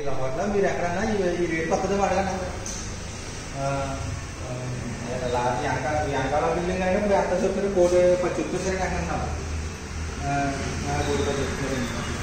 ఇలా పడ్డా మీరు ఎక్కడన్నా ఈ ఈ రేట్ కొత్తది అడగండి లాస్ట్ వెనకాల వెనకాల బిల్డింగ్ అయినా ఇప్పుడు ఎంత చెప్పారు కోటి పది చెప్తారు ఎక్కడ కోటి పది చెప్తున్నారు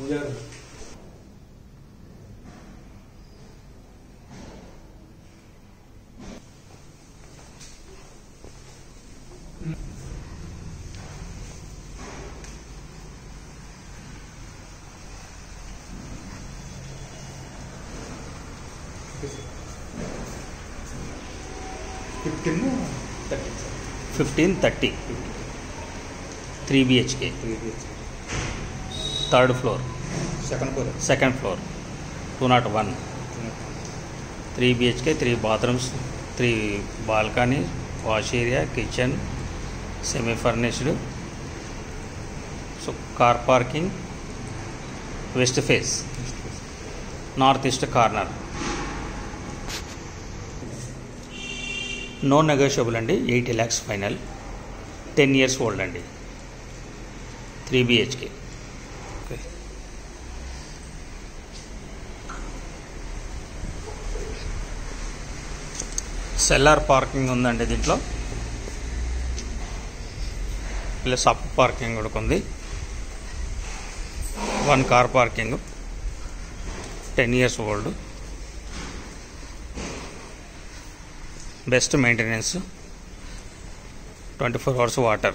मुझे fifteen thirty three B H K three B H K third floor. Second floor. Second floor. Two not one. Three BHK three bathrooms three balcony wash area kitchen semi furnished so car parking west face north east corner. No negotiable అండి eighty lakhs final ten years old అండి. Three BHK cellar parking ఉందండి దీంట్లో. Plus up parking కూడా ఉంది. One car parking. Ten years old. Best maintenance. Twenty four hours water.